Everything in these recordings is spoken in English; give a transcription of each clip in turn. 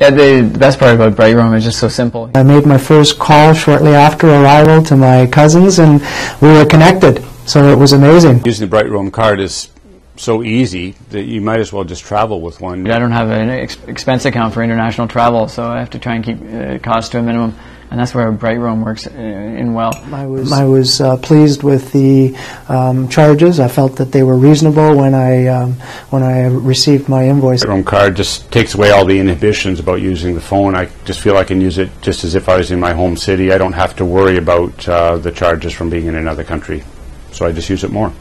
Yeah, the best part about Brightroam is just so simple. I made my first call shortly after arrival to my cousins, and we were connected. So it was amazing. Using the Brightroam card is so easy that you might as well just travel with one. I don't have an ex- expense account for international travel, so I have to try and keep uh, costs to a minimum, and that's where Brightroam works uh, in well. I was I was uh, pleased with the um, charges. I felt that they were reasonable when I um, when I received my invoice. Brightroam card just takes away all the inhibitions about using the phone. I just feel I can use it just as if I was in my home city. I don't have to worry about uh, the charges from being in another country, so I just use it more.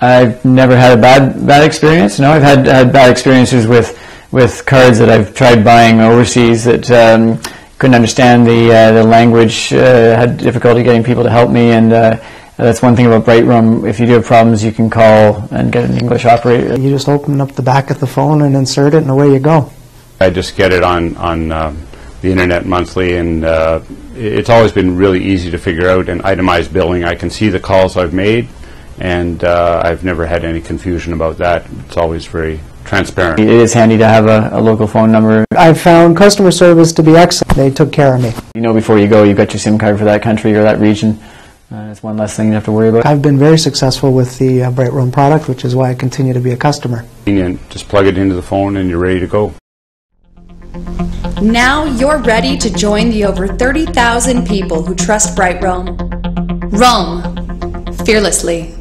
I've never had a bad bad experience. No, I've had had bad experiences with with cards that I've tried buying overseas that um, couldn't understand the uh, the language, uh, had difficulty getting people to help me, and uh, that's one thing about Brightroam. If you do have problems, you can call and get an English operator. You just open up the back of the phone and insert it, and away you go. I just get it on on um, the internet monthly, and uh, it's always been really easy to figure out and itemize billing. I can see the calls I've made and uh, I've never had any confusion about that. It's always very transparent. It is handy to have a, a local phone number. I found customer service to be excellent. They took care of me. You know before you go, you've got your SIM card for that country or that region. Uh, it's one less thing you have to worry about. I've been very successful with the uh, Brightroam product, which is why I continue to be a customer. Convenient. Just plug it into the phone and you're ready to go. Now you're ready to join the over 30,000 people who trust Brightroam. Roam fearlessly.